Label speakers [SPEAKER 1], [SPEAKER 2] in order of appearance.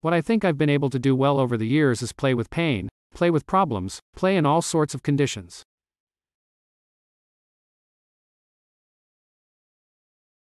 [SPEAKER 1] What I think I've been able to do well over the years is play with pain, play with problems, play in all sorts of conditions.